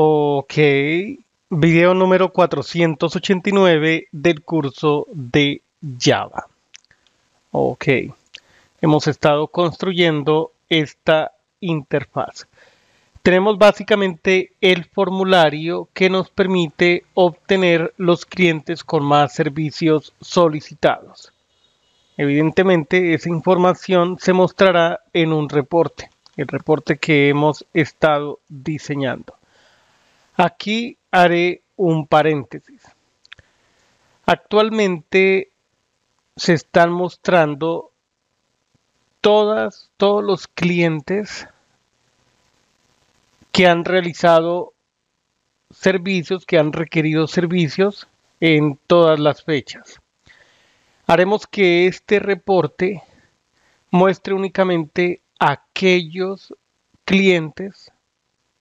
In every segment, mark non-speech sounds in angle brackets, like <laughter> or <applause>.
Ok, video número 489 del curso de Java. Ok, hemos estado construyendo esta interfaz. Tenemos básicamente el formulario que nos permite obtener los clientes con más servicios solicitados. Evidentemente esa información se mostrará en un reporte, el reporte que hemos estado diseñando. Aquí haré un paréntesis. Actualmente se están mostrando todos los clientes que han realizado servicios, que han requerido servicios en todas las fechas. Haremos que este reporte muestre únicamente aquellos clientes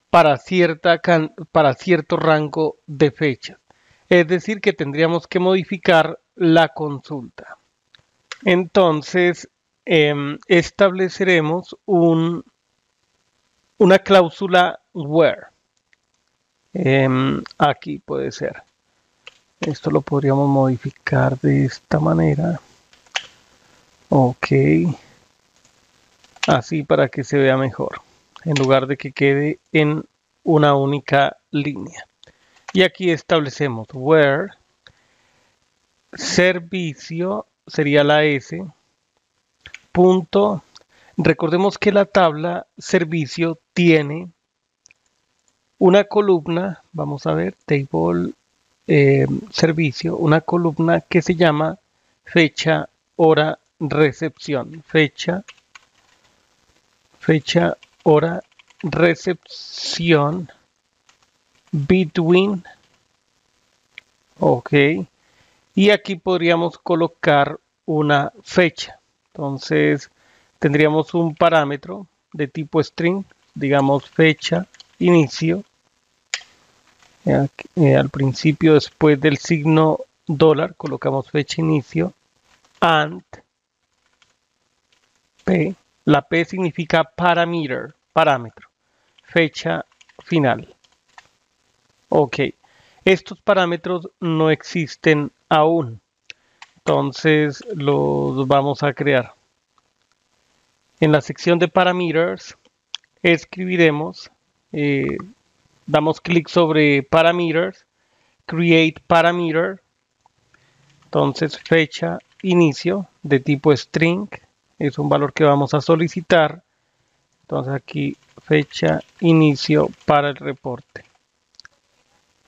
para, cierta para cierto rango de fechas. Es decir, que tendríamos que modificar la consulta. Entonces, em, estableceremos un, una cláusula where. Em, aquí puede ser. Esto lo podríamos modificar de esta manera. Ok. Así para que se vea mejor en lugar de que quede en una única línea. Y aquí establecemos where servicio sería la S punto. Recordemos que la tabla servicio tiene una columna, vamos a ver, table eh, servicio, una columna que se llama fecha, hora, recepción, fecha, fecha, hora recepción between. Ok. Y aquí podríamos colocar una fecha. Entonces tendríamos un parámetro de tipo string digamos fecha inicio al principio después del signo dólar colocamos fecha inicio and p. La p significa parameter parámetro, fecha final. Ok, estos parámetros no existen aún, entonces los vamos a crear. En la sección de parameters escribiremos, eh, damos clic sobre parameters, create parameter, entonces fecha inicio de tipo string, es un valor que vamos a solicitar entonces aquí fecha inicio para el reporte.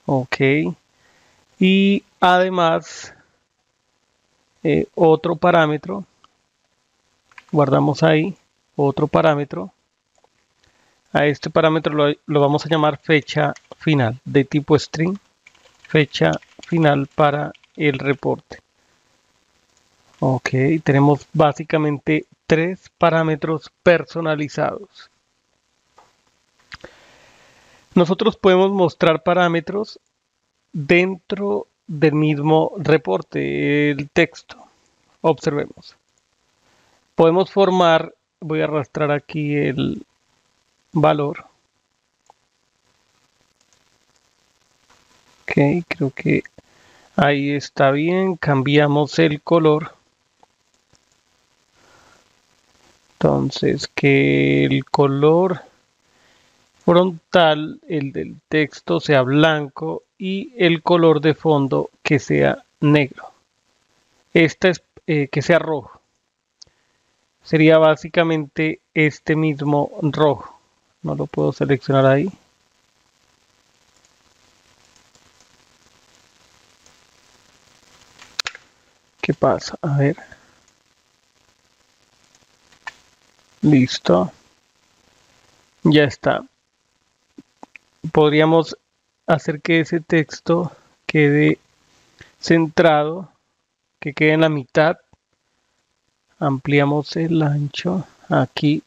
Ok. Y además eh, otro parámetro. Guardamos ahí otro parámetro. A este parámetro lo, lo, vamos a llamar fecha final de tipo string fecha final para el reporte. Ok tenemos básicamente tres parámetros personalizados. Nosotros podemos mostrar parámetros dentro del mismo reporte, el texto. Observemos. Podemos formar, voy a arrastrar aquí el valor. Ok, creo que ahí está bien. Cambiamos el color. Entonces, que el color frontal, el del texto, sea blanco y el color de fondo que sea negro. Esta es eh, que sea rojo. Sería básicamente este mismo rojo. No lo puedo seleccionar ahí. ¿Qué pasa? A ver. Listo. Ya está. Podríamos hacer que ese texto quede centrado, que quede en la mitad. Ampliamos el ancho aquí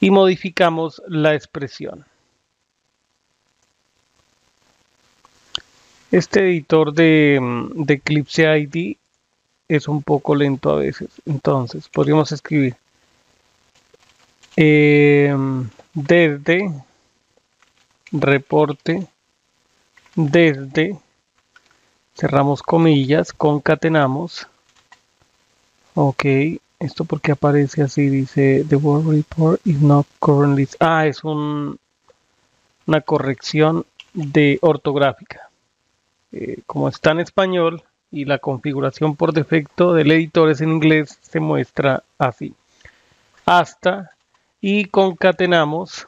y modificamos la expresión. Este editor de, Eclipse ID es un poco lento a veces, entonces podríamos escribir Em, desde reporte desde, cerramos comillas, concatenamos. Ok, esto porque aparece así, dice the word report is not currently. Ah, es un, una corrección de ortográfica. Eh, como está en español y la configuración por defecto del editor es en inglés, se muestra así. Hasta y concatenamos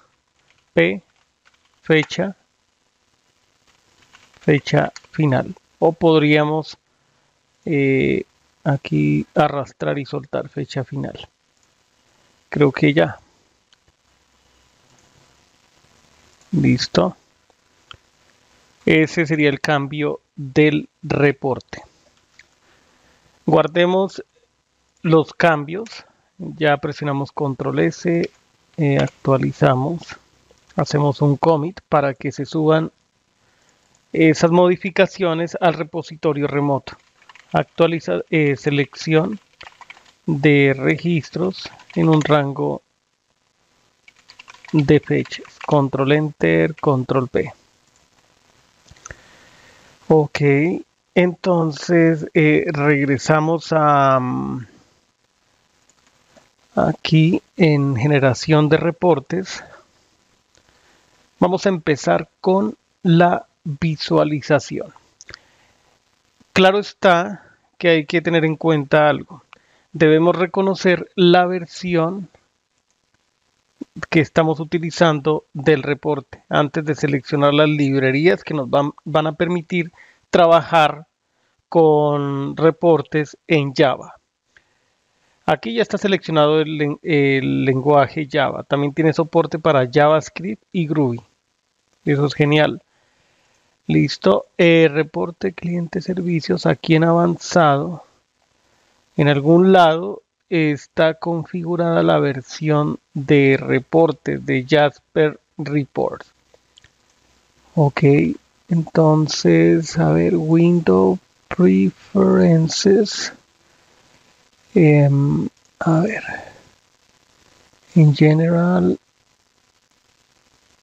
P fecha fecha final. O podríamos eh, aquí arrastrar y soltar fecha final. Creo que ya. Listo. Ese sería el cambio del reporte. Guardemos los cambios. Ya presionamos control S eh, actualizamos hacemos un commit para que se suban esas modificaciones al repositorio remoto. Actualiza eh, selección de registros en un rango de fechas. Control Enter, Control P. Ok, entonces eh, regresamos a mm, aquí en generación de reportes. Vamos a empezar con la visualización. Claro está que hay que tener en cuenta algo. Debemos reconocer la versión que estamos utilizando del reporte antes de seleccionar las librerías que nos van, van a permitir trabajar con reportes en Java. Aquí ya está seleccionado el, lenguaje Java. También tiene soporte para JavaScript y Groovy. Eso es genial. Listo. Eh, reporte cliente servicios. Aquí en avanzado. En algún lado está configurada la versión de reporte de Jasper Report. Ok. Entonces, a ver, Window Preferences. Em, a ver. En general,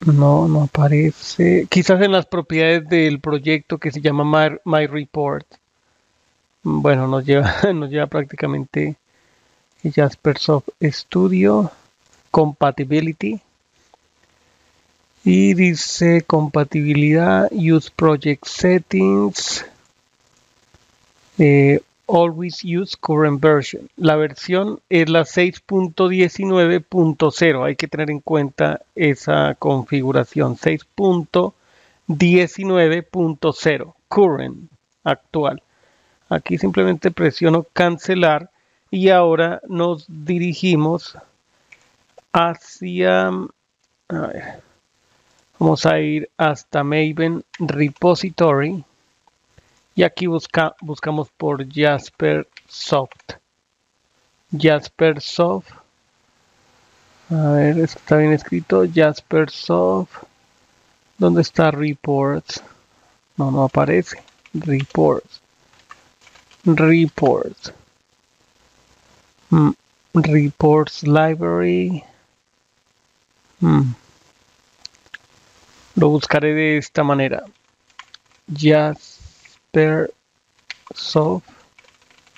no, no aparece. Quizás en las propiedades del proyecto que se llama My, Report. Bueno, nos lleva, <laughs> nos lleva prácticamente Jaspersoft Studio Compatibility. Y dice compatibilidad, use project settings, eh, Always use current version. La versión es la 6.19.0. Hay que tener en cuenta esa configuración. 6.19.0. Current, actual. Aquí simplemente presiono cancelar y ahora nos dirigimos hacia... A ver, vamos a ir hasta Maven Repository y aquí busca, buscamos por Jasper Soft. Jasper Soft. A ver, está bien escrito. Jasper Soft. ¿Dónde está Reports? No, no aparece. Reports. Reports. Mm, reports Library. Mm. Lo buscaré de esta manera. Jasper Soft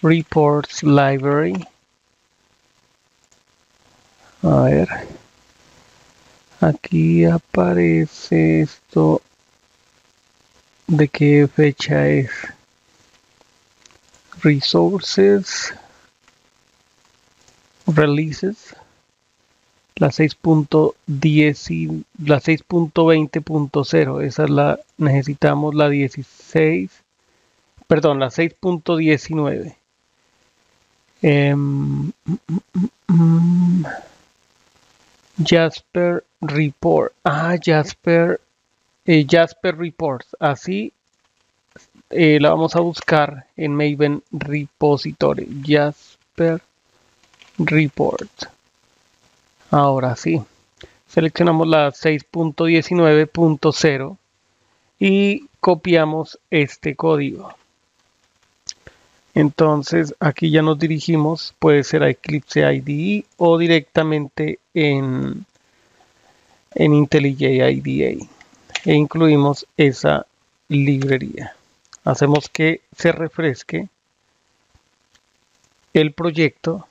Reports Library. A ver. Aquí aparece esto. ¿De qué fecha es? Resources. Releases. La 6.10 la 6.20.0. Esa es la necesitamos la 16 perdón, la 6.19. Em, Jasper Report. Ah, Jasper, eh, Jasper Reports. Así eh, la vamos a buscar en Maven Repository. Jasper Report. Ahora sí. Seleccionamos la 6.19.0 y copiamos este código. Entonces aquí ya nos dirigimos, puede ser a Eclipse IDE o directamente en, en IntelliJ IDEA. e incluimos esa librería. Hacemos que se refresque el proyecto.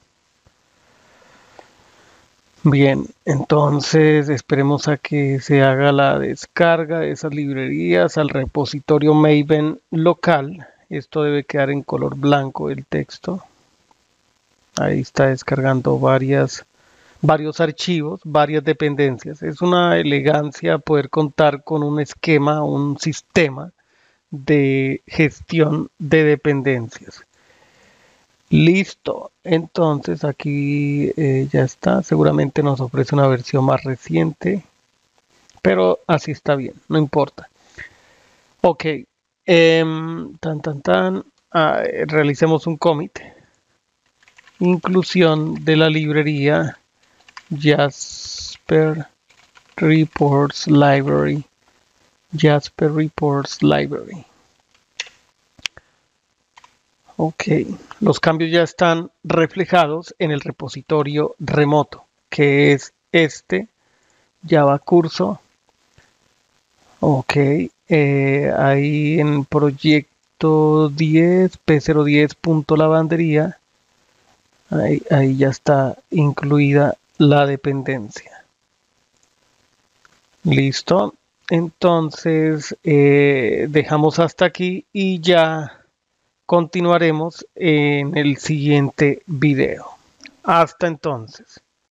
Bien, entonces esperemos a que se haga la descarga de esas librerías al repositorio Maven local. Esto debe quedar en color blanco el texto. Ahí está descargando varias, varios archivos, varias dependencias. Es una elegancia poder contar con un esquema, un sistema de gestión de dependencias. Listo, entonces aquí eh, ya está. Seguramente nos ofrece una versión más reciente, pero así está bien, no importa. Ok, em, tan tan tan, ah, realicemos un commit. Inclusión de la librería Jasper Reports Library. Jasper Reports Library. Ok, los cambios ya están reflejados en el repositorio remoto, que es este Java curso. Ok, eh, ahí en proyecto 10, P010.lavandería, ahí, ahí ya está incluida la dependencia. Listo. Entonces, eh, dejamos hasta aquí y ya continuaremos en el siguiente video. Hasta entonces.